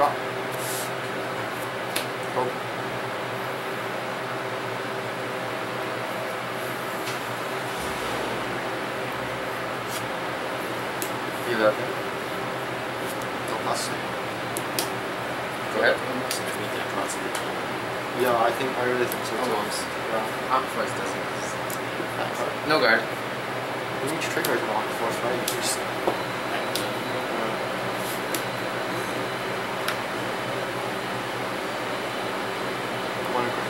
Drop. Oh. Eleven. Pass. Go ahead. Yeah, I think I really think so too. Almost. Yeah. Doesn't. No guard. Each trigger is one force, right? Just, one card.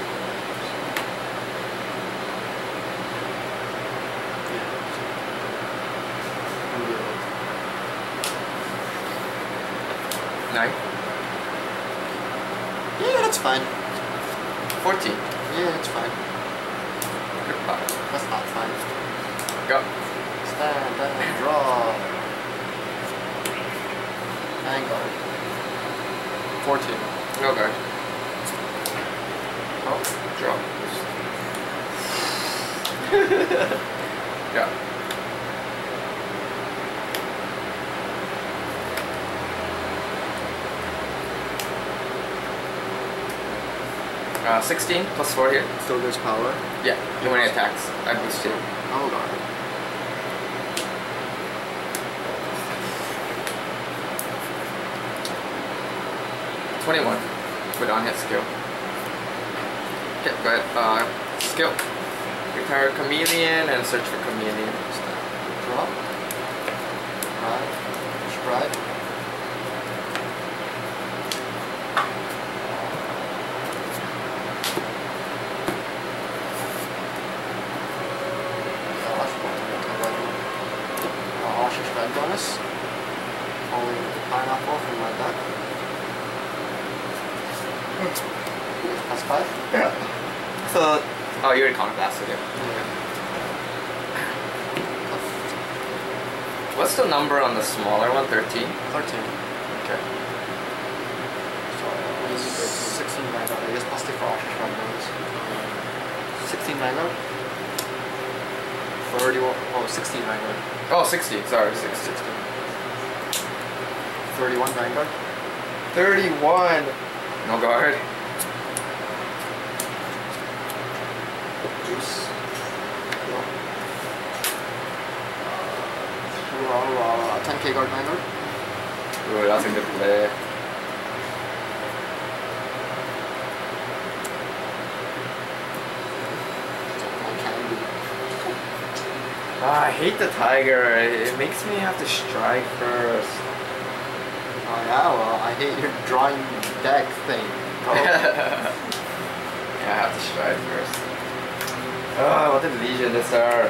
Nine. Yeah, that's fine. Fourteen. Yeah, that's fine. Goodbye. That's not fine. Go. Stand and draw. Angle. 14. No guard. Oh, Draw. yeah. Uh, 16 plus 4 here. still gives power. Yeah, when it attacks, I boost it. Oh god. Twenty-one with on hit skill. Okay, go ahead. Uh, skill. Retire chameleon and search for chameleon. Draw. Only pineapple from my deck. That's five. Yeah. So, oh, you already counterblasted it. What's the number on the smaller one? 13? Thirteen. Okay. So it's sixteen Vanguard. I guess the for Ahsha stride bonus. Sixteen Vanguard. Thirty-one. Oh, 16 Vanguard. Oh, 60. Sorry, 60. 31 Vanguard. 31. No guard. Juice. Yeah. Uh, rah, rah, 10k guard Vanguard. Ooh, that's a good play. Ah, I hate the tiger. It makes me have to strike first. Oh yeah, well, I hate your drawing deck thing. bro. Oh. yeah, I have to strike first. Oh, what did Legion this are?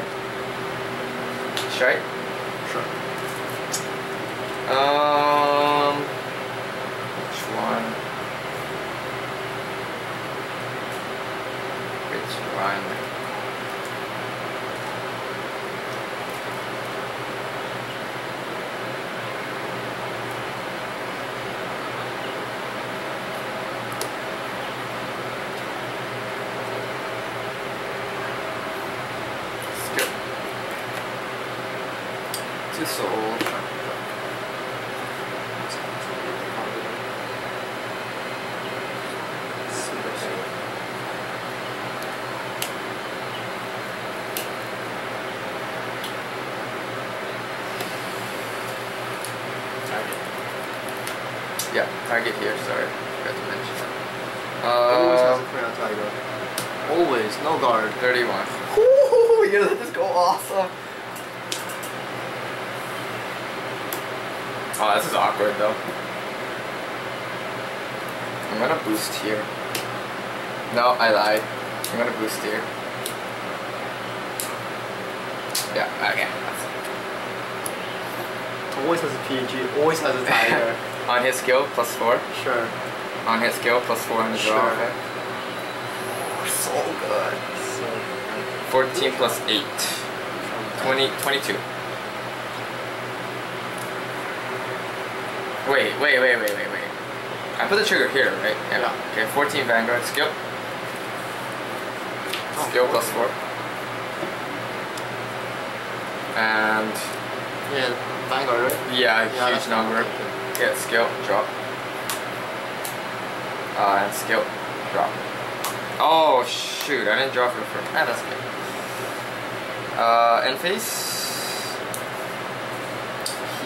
Strike? sure. Um, which one? Which one? Skill. Two soul. Yeah, target here, sorry. Forgot to mention that. Always has a uh, Crayon Tiger. Always, no guard. 31. Ooh, you let this go awesome. Oh, this is awkward though. I'm gonna boost here. No, I lied. I'm gonna boost here. Yeah, okay. Always has a PG, always has a Tiger. on his skill, plus 4. sure. On his skill, plus 4 on the draw. Sure. effect. so good. So, 14 plus 8. 20, 22. Wait, wait, wait, wait, wait, wait. I put the trigger here, right? Yeah. Okay, 14 Vanguard skill. Oh, Skill plus 4. And Yeah, Vanguard, right? yeah, Yeah, huge number. Yeah, skill, drop. Uh, and skill. Drop. Oh shoot, I didn't draw for the first. Ah, that's good. Uh, end phase.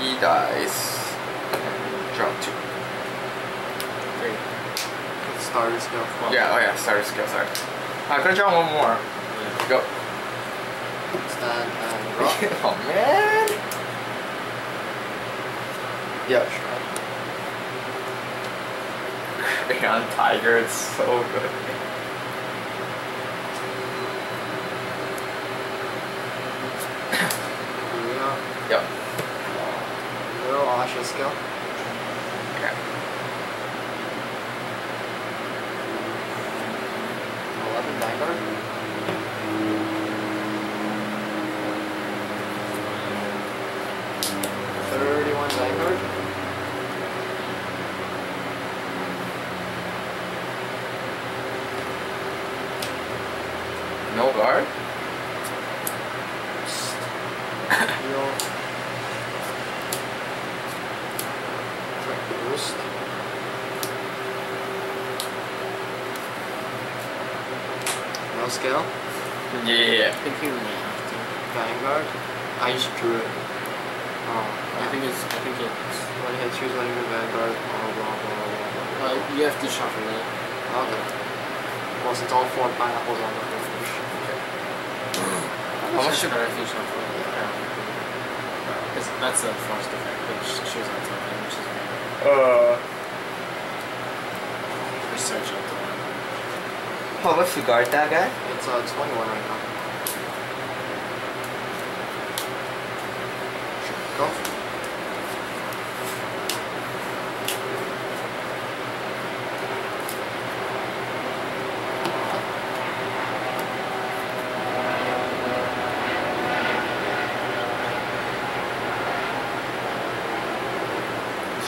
He dies. Drop two. Three. Starter skill. Well, Yeah, oh yeah, starter skill, sorry. I'm gonna draw one more. yeah. Go. Stand and rock. oh man. Yeah, sure. Crayon Tiger, it's so good. Yeah. Yep. Zero Ahsha skill. Okay. Eleven Vanguard. Thirty-one Vanguard. No guard? Heal. No skill. Yeah. I think you may have to. Vanguard. I just drew it. Oh, I think it's. I think it's. when you hit choose of your Vanguard. Blah blah blah blah blah. Uh, you have to shuffle it. Okay. Well, since all four pineapples on the fish. How much should I you shuffle it? Because that's a forced effect, which shows on something, which is weird. Uh. Research up to one. How much you guard that guy? It's uh 21 right now.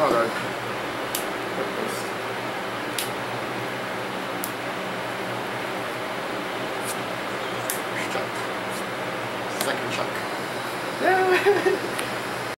Hold on. Second chuck. Yeah.